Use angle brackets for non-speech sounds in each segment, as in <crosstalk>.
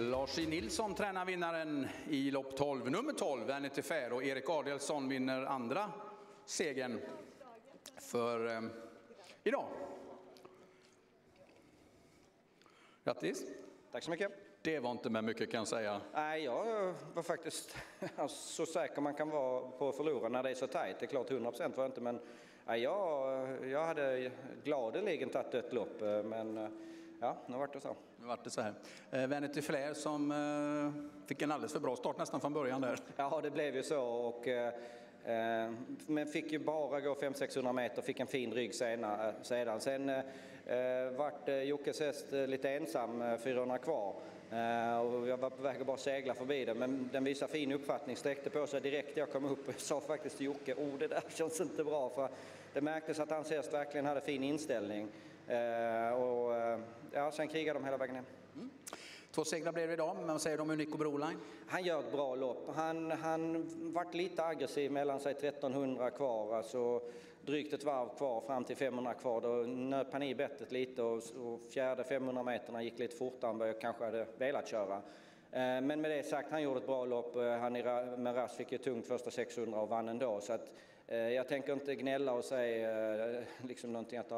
Lars E. Nilsson tränar vinnaren i lopp 12, nummer 12, Vanity Fair. Och Erik Adelsson vinner andra segern för eh, idag. Grattis! Tack så mycket. Det var inte med mycket kan jag säga. Nej, jag var faktiskt <laughs> så säker man kan vara på att förlora när det är så tajt. Det är klart 100 procent var jag inte, men nej, jag, jag hade gladeligen tagit ett lopp. Eh, men eh, ja, nu vart det så. Nu vart det så här. Eh, Vanity Flair som eh, fick en alldeles för bra start nästan från början där. Ja, det blev ju så. Och, eh, eh men fick ju bara gå 500-600 meter, fick en fin rygg senare, sedan. Sen eh, vart eh, Jockes häst lite ensam, 400 kvar. Eh, och jag var på väg att bara segla förbi den, men den visade fin uppfattning, sträckte på sig direkt jag kom upp. Jag <laughs> sa faktiskt till Jocke, oh det där känns inte bra. För det märktes att hans häst verkligen hade fin inställning. Ja, sen krigade de hela vägen hem. Mm. Två segrar blev det idag, men vad säger du om Unico Broline? Han gör ett bra lopp. Han, han vart lite aggressiv mellan sig 1300 kvar, alltså drygt ett varv kvar fram till 500 kvar. Då nöp han i bettet lite och, och fjärde 500 meterna gick lite fortare än vad jag kanske hade velat köra. Eh, men med det sagt, han gjorde ett bra lopp. Eh, han med Rass fick ju tungt första 600 och vann ändå. Så att, jag tänker inte gnälla och säga liksom någonting att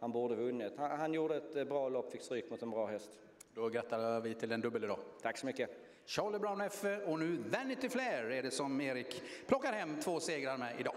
han borde vunnit. Han, han gjorde ett bra lopp, fick stryk mot en bra häst. Då gratulerar vi till en dubbel idag. Tack så mycket. Charlie Brown F och nu Vanity Flair är det som Erik plockar hem två segrar med idag.